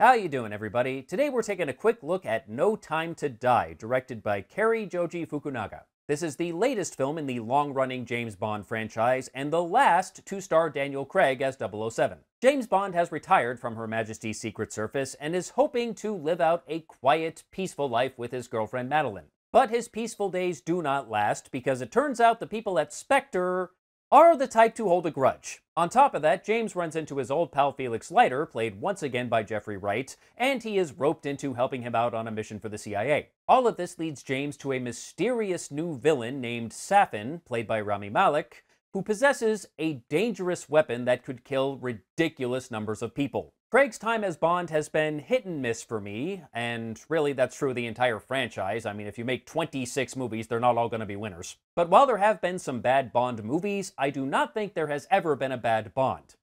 How you doing, everybody? Today we're taking a quick look at No Time to Die, directed by Cary Joji Fukunaga. This is the latest film in the long-running James Bond franchise, and the last to star Daniel Craig as 007. James Bond has retired from Her Majesty's Secret Service and is hoping to live out a quiet, peaceful life with his girlfriend Madeleine. But his peaceful days do not last, because it turns out the people at Spectre are the type to hold a grudge. On top of that, James runs into his old pal Felix Leiter, played once again by Jeffrey Wright, and he is roped into helping him out on a mission for the CIA. All of this leads James to a mysterious new villain named Safin, played by Rami Malek, who possesses a dangerous weapon that could kill ridiculous numbers of people. Craig's time as Bond has been hit and miss for me, and really that's true of the entire franchise. I mean, if you make 26 movies, they're not all going to be winners. But while there have been some bad Bond movies, I do not think there has ever been a bad Bond.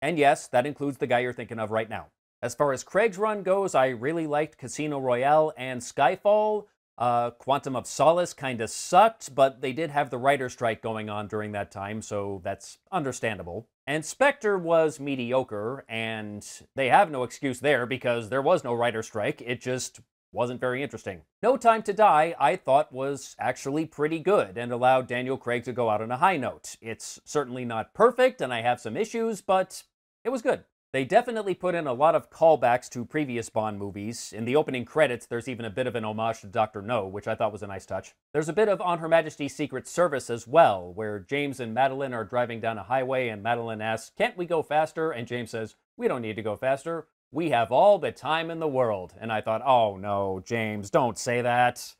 And yes, that includes the guy you're thinking of right now. As far as Craig's run goes, I really liked Casino Royale and Skyfall, uh, Quantum of Solace kind of sucked, but they did have the writer strike going on during that time, so that's understandable. And Spectre was mediocre, and they have no excuse there because there was no writer strike. It just wasn't very interesting. No Time to Die, I thought was actually pretty good and allowed Daniel Craig to go out on a high note. It's certainly not perfect, and I have some issues, but it was good. They definitely put in a lot of callbacks to previous Bond movies. In the opening credits, there's even a bit of an homage to Dr. No, which I thought was a nice touch. There's a bit of On Her Majesty's Secret Service as well, where James and Madeleine are driving down a highway and Madeleine asks, Can't we go faster? And James says, We don't need to go faster. We have all the time in the world. And I thought, Oh no, James, don't say that.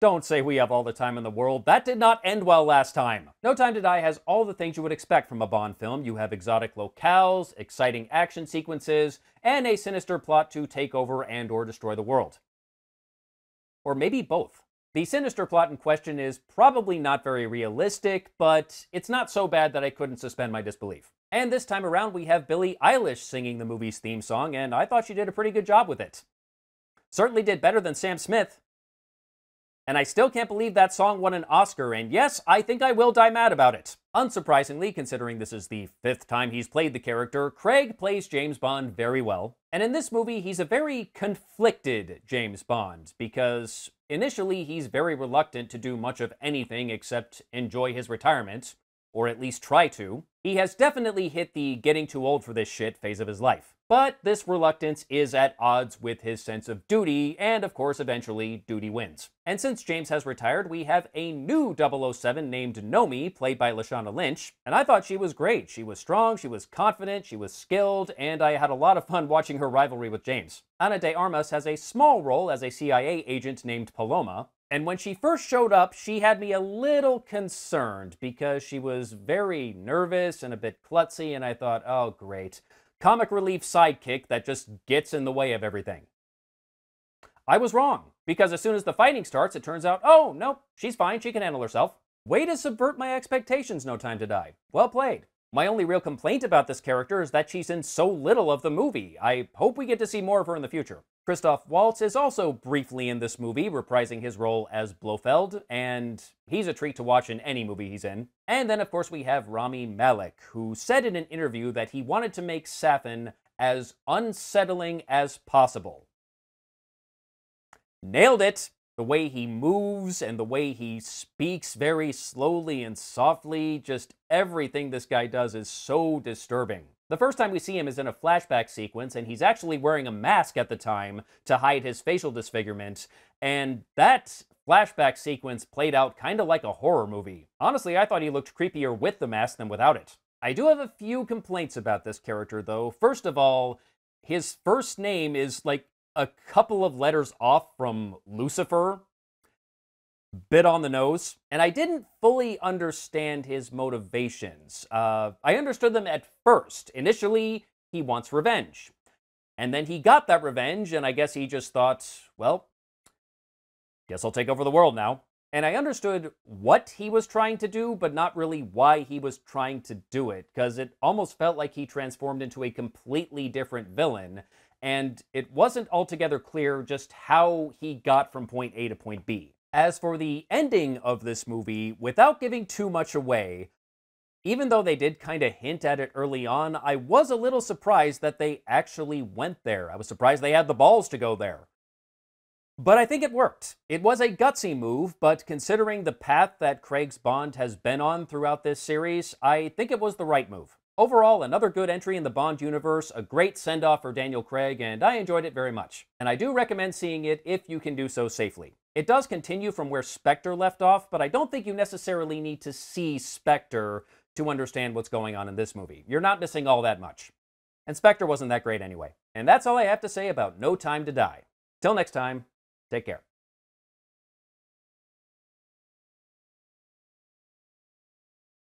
Don't say we have all the time in the world. That did not end well last time. No Time to Die has all the things you would expect from a Bond film. You have exotic locales, exciting action sequences, and a sinister plot to take over and or destroy the world. Or maybe both. The sinister plot in question is probably not very realistic, but it's not so bad that I couldn't suspend my disbelief. And this time around, we have Billie Eilish singing the movie's theme song, and I thought she did a pretty good job with it. Certainly did better than Sam Smith, and I still can't believe that song won an Oscar, and yes, I think I will die mad about it. Unsurprisingly, considering this is the fifth time he's played the character, Craig plays James Bond very well. And in this movie, he's a very conflicted James Bond, because initially he's very reluctant to do much of anything except enjoy his retirement, or at least try to. He has definitely hit the getting too old for this shit phase of his life. But this reluctance is at odds with his sense of duty, and of course, eventually, duty wins. And since James has retired, we have a new 007 named Nomi, played by Lashana Lynch, and I thought she was great. She was strong, she was confident, she was skilled, and I had a lot of fun watching her rivalry with James. Ana de Armas has a small role as a CIA agent named Paloma, and when she first showed up, she had me a little concerned because she was very nervous and a bit klutzy, and I thought, oh, great comic relief sidekick that just gets in the way of everything. I was wrong, because as soon as the fighting starts, it turns out, oh, no, she's fine, she can handle herself. Way to subvert my expectations, No Time to Die. Well played. My only real complaint about this character is that she's in so little of the movie. I hope we get to see more of her in the future. Christoph Waltz is also briefly in this movie, reprising his role as Blofeld, and he's a treat to watch in any movie he's in. And then, of course, we have Rami Malek, who said in an interview that he wanted to make Safin as unsettling as possible. Nailed it! the way he moves and the way he speaks very slowly and softly, just everything this guy does is so disturbing. The first time we see him is in a flashback sequence, and he's actually wearing a mask at the time to hide his facial disfigurement, and that flashback sequence played out kind of like a horror movie. Honestly, I thought he looked creepier with the mask than without it. I do have a few complaints about this character, though. First of all, his first name is like a couple of letters off from Lucifer. Bit on the nose. And I didn't fully understand his motivations. Uh, I understood them at first. Initially, he wants revenge. And then he got that revenge, and I guess he just thought, well, guess I'll take over the world now. And I understood what he was trying to do, but not really why he was trying to do it, because it almost felt like he transformed into a completely different villain and it wasn't altogether clear just how he got from point A to point B. As for the ending of this movie, without giving too much away, Even though they did kind of hint at it early on, I was a little surprised that they actually went there. I was surprised they had the balls to go there. But I think it worked. It was a gutsy move, but considering the path that Craig's Bond has been on throughout this series, I think it was the right move. Overall, another good entry in the Bond universe, a great send off for Daniel Craig, and I enjoyed it very much. And I do recommend seeing it if you can do so safely. It does continue from where Spectre left off, but I don't think you necessarily need to see Spectre to understand what's going on in this movie. You're not missing all that much. And Spectre wasn't that great anyway. And that's all I have to say about No Time to Die. Till next time, Take care.